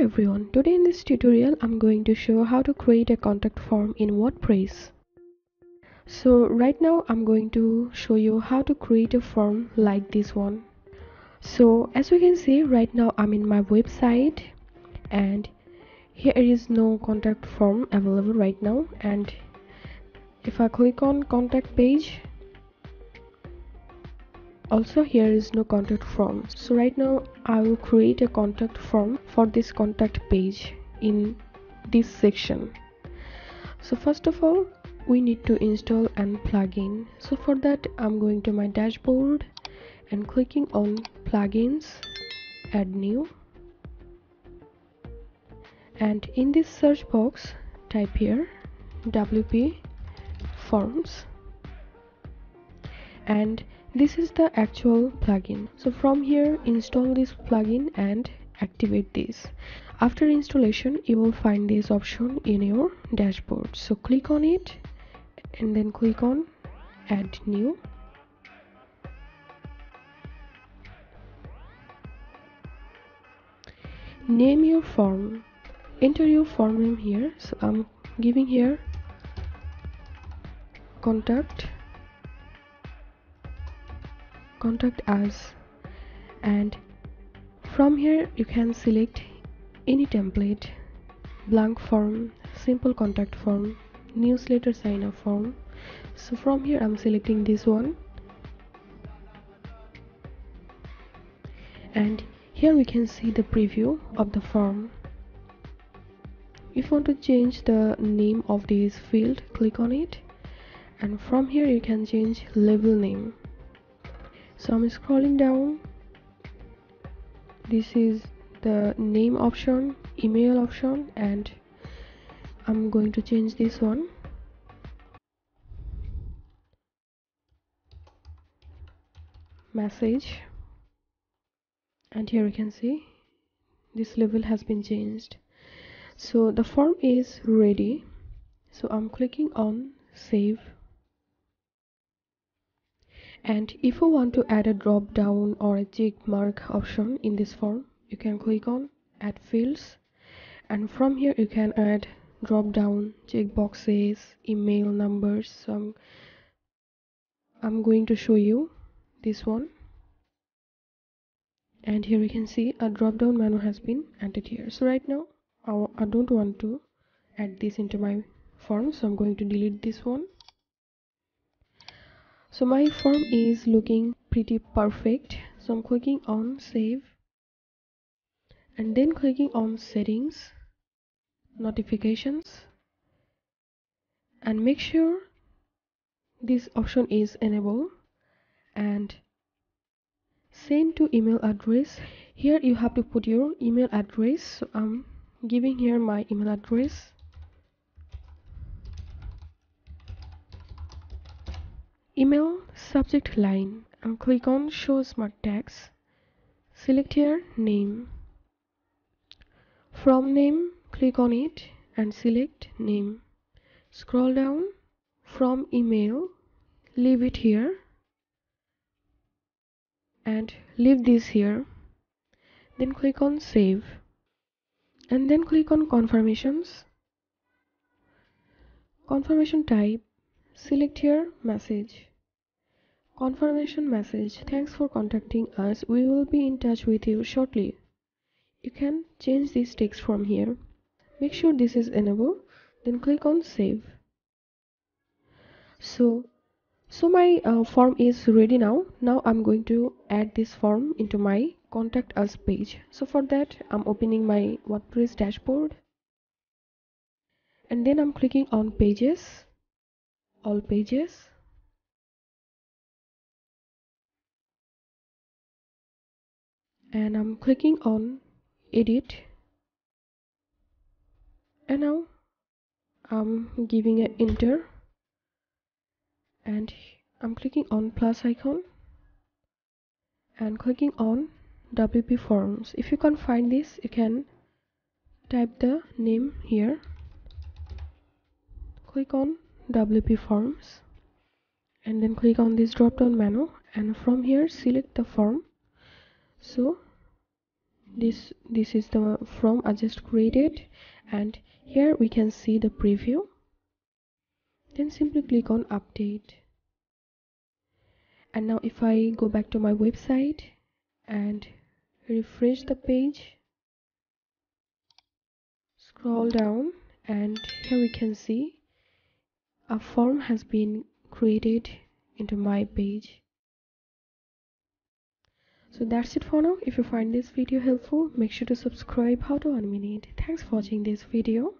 Hello everyone, today in this tutorial I'm going to show how to create a contact form in WordPress. So right now I'm going to show you how to create a form like this one. So as you can see right now I'm in my website and here is no contact form available right now and if I click on contact page also here is no contact form. So right now i will create a contact form for this contact page in this section. So first of all we need to install an plugin so for that i'm going to my dashboard and clicking on plugins add new. And in this search box type here wp forms. And this is the actual plugin. So from here install this plugin and activate this. After installation you will find this option in your dashboard. So click on it and then click on add new. Name your form. Enter your form name here. So i'm giving here contact contact us. And from here you can select any template blank form simple contact form newsletter sign up form. So from here i'm selecting this one. And here we can see the preview of the form. If you want to change the name of this field click on it. And from here you can change label name so i'm scrolling down. This is the name option email option and i'm going to change this one. Message. And here you can see this level has been changed. So the form is ready. So i'm clicking on save and if you want to add a drop down or a check mark option in this form you can click on add fields. And from here you can add drop down check boxes email numbers. So I'm, I'm going to show you this one. And here you can see a drop down menu has been added here. So right now I, I don't want to add this into my form so I'm going to delete this one so my form is looking pretty perfect. So i'm clicking on save and then clicking on settings notifications and make sure this option is enabled. And send to email address. Here you have to put your email address. So i'm giving here my email address email subject line and click on show smart tags select here name. From name click on it and select name. Scroll down. From email leave it here. And leave this here. Then click on save. And then click on confirmations. Confirmation type select here message. Confirmation message. Thanks for contacting us. We will be in touch with you shortly. You can change this text from here. Make sure this is enabled then click on save. So so my uh, form is ready now. Now i'm going to add this form into my contact us page. So for that i'm opening my wordpress dashboard. And then i'm clicking on pages all pages. And I'm clicking on edit. And now I'm giving an enter. And I'm clicking on plus icon. And clicking on WP forms. If you can't find this you can type the name here. Click on WP forms and then click on this drop down menu and from here select the form. So this this is the form i just created and here we can see the preview. Then simply click on update. And now if i go back to my website and refresh the page scroll down and here we can see a form has been created into my page. So that's it for now. If you find this video helpful make sure to subscribe How To 1 Minute thanks for watching this video